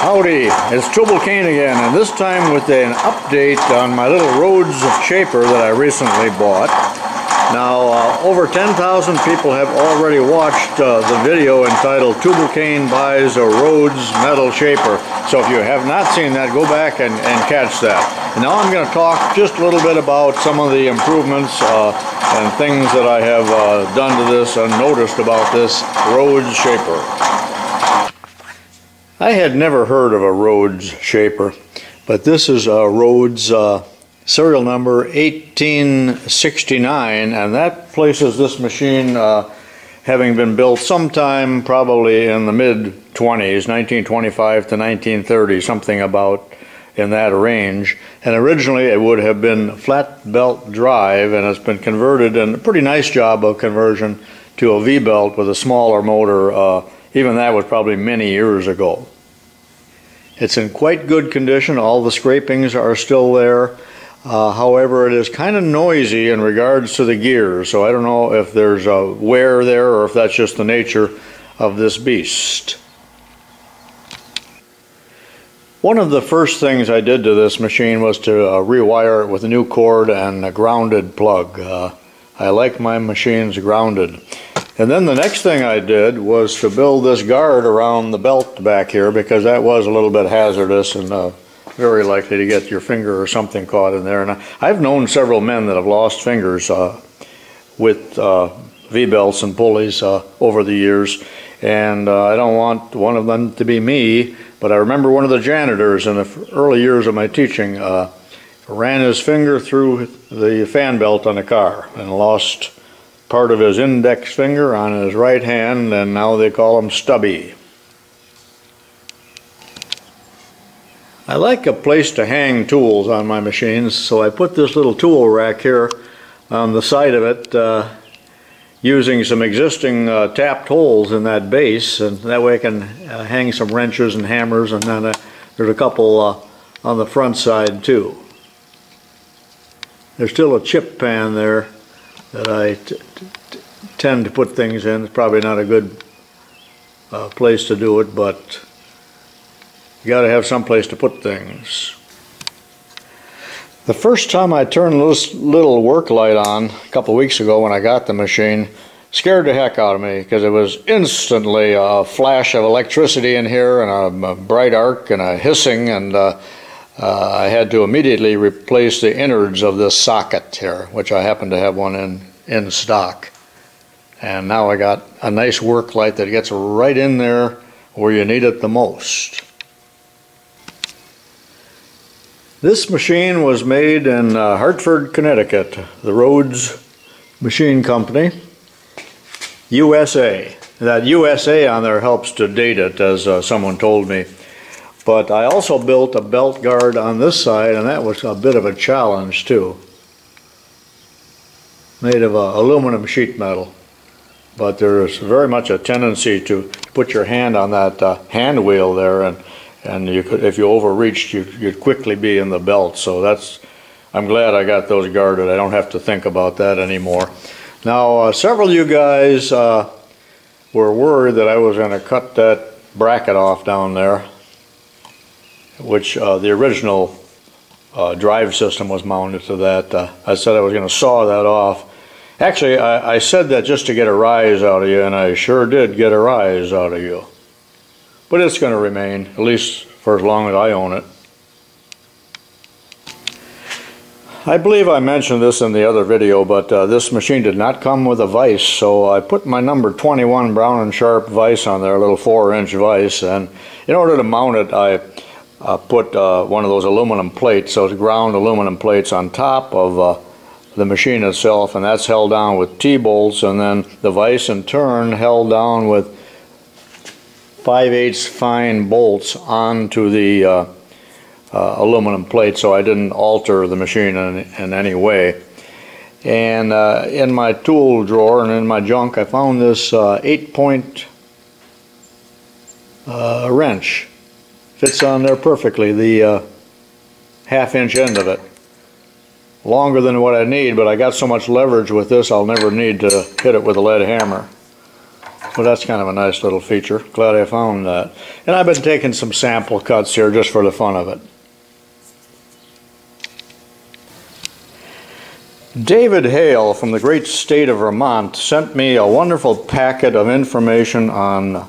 Howdy, it's Cain again, and this time with an update on my little Rhodes shaper that I recently bought. Now, uh, over 10,000 people have already watched uh, the video entitled Tubal Cain buys a Rhodes metal shaper. So if you have not seen that, go back and, and catch that. And now I'm going to talk just a little bit about some of the improvements uh, and things that I have uh, done to this and noticed about this Rhodes shaper. I had never heard of a Rhodes shaper, but this is a Rhodes uh, serial number 1869, and that places this machine uh, having been built sometime probably in the mid 20s, 1925 to 1930, something about in that range. And originally it would have been flat belt drive, and it's been converted, and a pretty nice job of conversion to a V belt with a smaller motor. Uh, even that was probably many years ago. It's in quite good condition. All the scrapings are still there. Uh, however, it is kind of noisy in regards to the gears, so I don't know if there's a wear there or if that's just the nature of this beast. One of the first things I did to this machine was to uh, rewire it with a new cord and a grounded plug. Uh, I like my machines grounded. And then the next thing I did was to build this guard around the belt back here because that was a little bit hazardous and uh, very likely to get your finger or something caught in there. And I've known several men that have lost fingers uh, with uh, V-belts and pulleys uh, over the years. And uh, I don't want one of them to be me, but I remember one of the janitors in the early years of my teaching uh, ran his finger through the fan belt on a car and lost part of his index finger on his right hand, and now they call him Stubby. I like a place to hang tools on my machines, so I put this little tool rack here on the side of it uh, using some existing uh, tapped holes in that base, and that way I can uh, hang some wrenches and hammers, and then uh, there's a couple uh, on the front side too. There's still a chip pan there that I tend to put things in. It's probably not a good uh, place to do it, but you got to have some place to put things. The first time I turned this little work light on a couple weeks ago when I got the machine scared the heck out of me because it was instantly a flash of electricity in here and a, bright arc and a hissing and uh, uh, I had to immediately replace the innards of this socket here, which I happen to have one in, in stock. And now I got a nice work light that gets right in there where you need it the most. This machine was made in uh, Hartford, Connecticut, the Rhodes Machine Company, USA. That USA on there helps to date it, as uh, someone told me. But I also built a belt guard on this side, and that was a bit of a challenge too. Made of uh, aluminum sheet metal. But there's very much a tendency to put your hand on that uh, hand wheel there, and, and you could, if you overreached, you, you'd quickly be in the belt. So that's, I'm glad I got those guarded. I don't have to think about that anymore. Now, uh, several of you guys uh, were worried that I was going to cut that bracket off down there which uh, the original uh, drive system was mounted to that. Uh, I said I was going to saw that off. Actually, I, I, said that just to get a rise out of you, and I sure did get a rise out of you. But it's going to remain, at least for as long as I own it. I believe I mentioned this in the other video, but uh, this machine did not come with a vise, so I put my number 21 Brown & Sharpe vise on there, a little 4-inch vise, and in order to mount it, I uh, put uh, one of those aluminum plates, those ground aluminum plates on top of uh, the machine itself and that's held down with T-bolts and then the vise in turn held down with 5 8 fine bolts onto the uh, uh, aluminum plate so I didn't alter the machine in, in any way. And uh, in my tool drawer and in my junk I found this 8 point wrench fits on there perfectly, the uh, half inch end of it. Longer than what I need, but I got so much leverage with this I'll never need to hit it with a lead hammer. Well, that's kind of a nice little feature. Glad I found that. And I've been taking some sample cuts here just for the fun of it. David Hale from the great state of Vermont sent me a wonderful packet of information on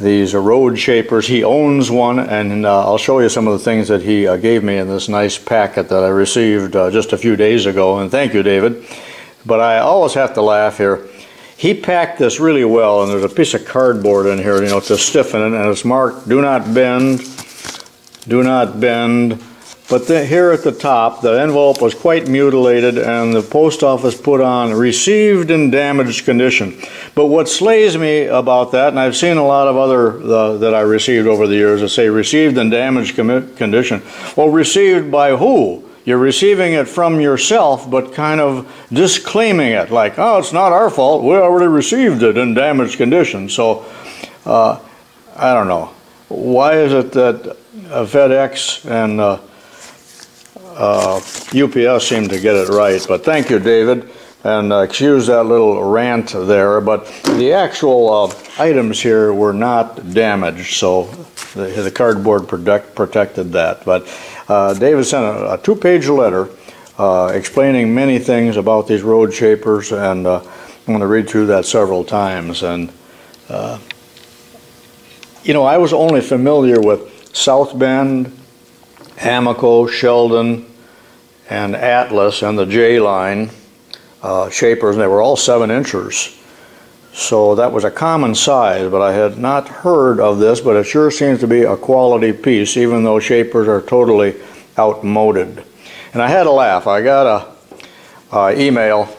these Rhodes shapers. He owns one, and uh, I'll show you some of the things that he uh, gave me in this nice packet that I received uh, just a few days ago. And thank you, David. But I always have to laugh here. He packed this really well, and there's a piece of cardboard in here, you know, to stiffen it, and it's marked "Do not bend, do not bend." But the, here at the top, the envelope was quite mutilated and the post office put on received in damaged condition. But what slays me about that, and I've seen a lot of other uh, that I received over the years that say received in damaged condition. Well, received by who? You're receiving it from yourself, but kind of disclaiming it, like, oh, it's not our fault. We already received it in damaged condition. So, uh, I don't know. Why is it that uh, FedEx and uh, UPS uh, seemed to get it right. But thank you, David. And uh, excuse that little rant there, but the actual uh, items here were not damaged, so the, the cardboard protect, protected that. But uh, David sent a, a two-page letter uh, explaining many things about these Rhodes shapers, and uh, I'm going to read through that several times. And you know, I was only familiar with South Bend, Ammco, Sheldon, and Atlas and the J line uh, shapers, and they were all seven inches. So that was a common size, but I had not heard of this, but it sure seems to be a quality piece, even though shapers are totally outmoded. And I had a laugh. I got a, a email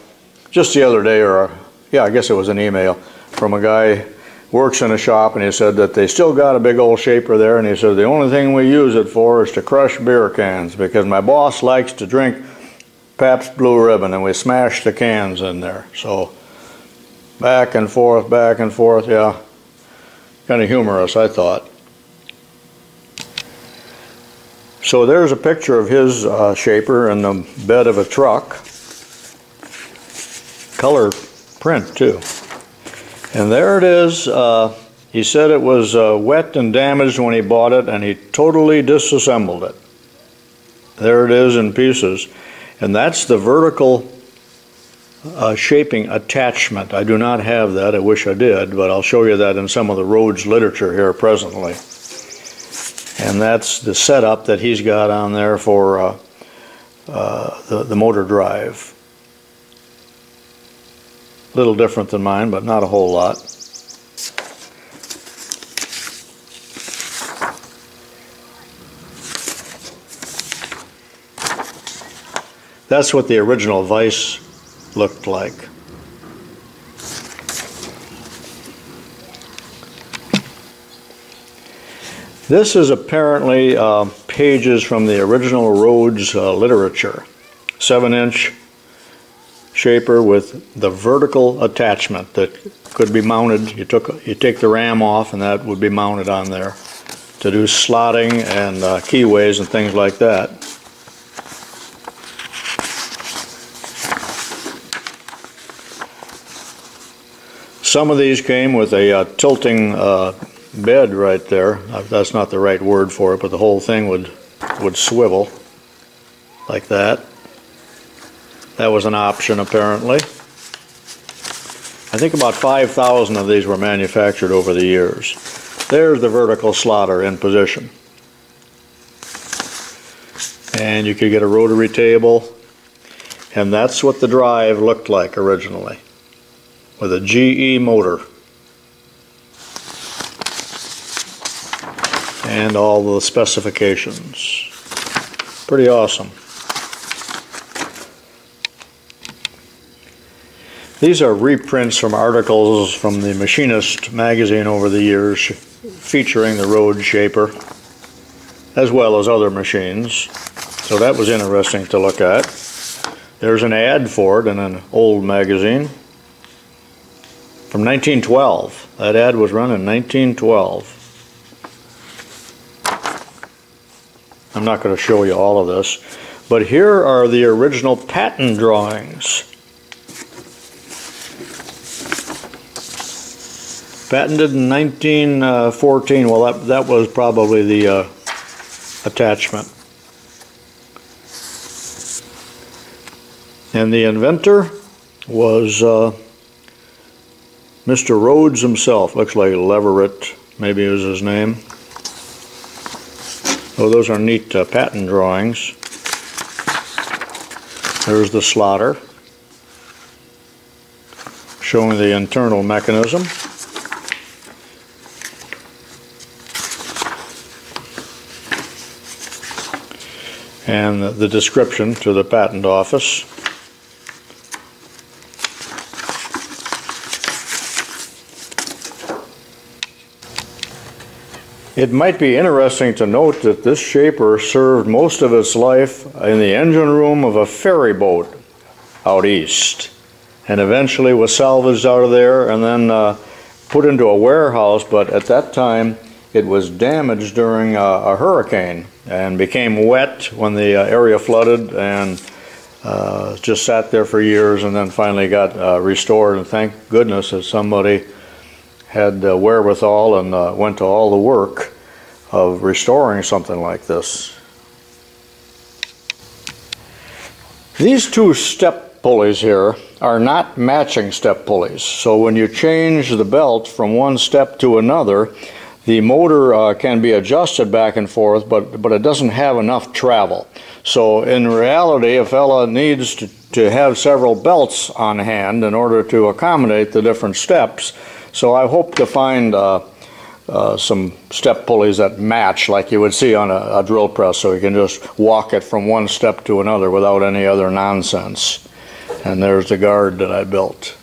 just the other day, or a, yeah, I guess it was an email from a guy works in a shop and he said that they still got a big old shaper there and he said the only thing we use it for is to crush beer cans because my boss likes to drink Pabst Blue Ribbon and we smash the cans in there. So back and forth, back and forth, yeah. Kind of humorous, I thought. So there's a picture of his uh, shaper in the bed of a truck. Color print too. And there it is. Uh, he said it was uh, wet and damaged when he bought it, and he totally disassembled it. There it is in pieces. And that's the vertical uh, shaping attachment. I do not have that. I wish I did, but I'll show you that in some of the Rhodes literature here presently. And that's the setup that he's got on there for uh, uh, the, the motor drive. A little different than mine, but not a whole lot. That's what the original vise looked like. This is apparently uh, pages from the original Rhodes uh, literature. 7 inch shaper with the vertical attachment that could be mounted. You took you take the ram off and that would be mounted on there to do slotting and uh, keyways and things like that. Some of these came with a uh, tilting uh, bed right there. Uh, that's not the right word for it, but the whole thing would would swivel like that. That was an option apparently. I think about 5,000 of these were manufactured over the years. There's the vertical slotter in position. And you could get a rotary table, and that's what the drive looked like originally, with a GE motor. And all the specifications. Pretty awesome. These are reprints from articles from the Machinist magazine over the years featuring the Rhodes Shaper as well as other machines. So that was interesting to look at. There's an ad for it in an old magazine from 1912. That ad was run in 1912. I'm not going to show you all of this, but here are the original patent drawings Patented in 1914. Well, that, that was probably the uh, attachment. And the inventor was uh, Mr. Rhodes himself. Looks like Leverett, maybe was his name. Oh, those are neat uh, patent drawings. There's the slotter showing the internal mechanism. And the description to the patent office. It might be interesting to note that this shaper served most of its life in the engine room of a ferry boat out east and eventually was salvaged out of there and then uh, put into a warehouse but at that time it was damaged during a, a hurricane and became wet when the uh, area flooded and uh, just sat there for years and then finally got uh, restored and thank goodness that somebody had uh, wherewithal and uh, went to all the work of restoring something like this. These two step pulleys here are not matching step pulleys. So when you change the belt from one step to another, the motor uh, can be adjusted back and forth, but, but it doesn't have enough travel. So in reality, a fella needs to, to have several belts on hand in order to accommodate the different steps. So I hope to find uh, uh, some step pulleys that match like you would see on a, a, drill press so you can just walk it from one step to another without any other nonsense. And there's the guard that I built.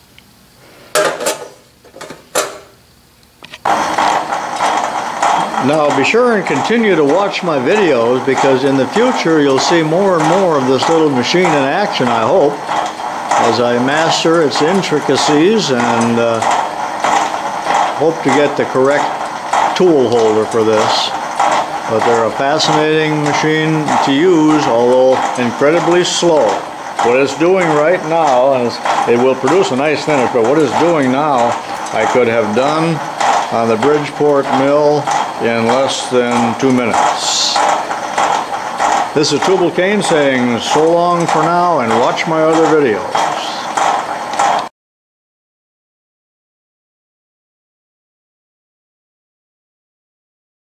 Now be sure and continue to watch my videos because in the future you'll see more and more of this little machine in action I hope as I master its intricacies and uh, hope to get the correct tool holder for this. But they're a fascinating machine to use, although incredibly slow. What it's doing right now, is it will produce a nice finish, but what it's doing now, I could have done on the Bridgeport mill in less than two minutes. This is Tubal Cain saying so long for now and watch my other videos.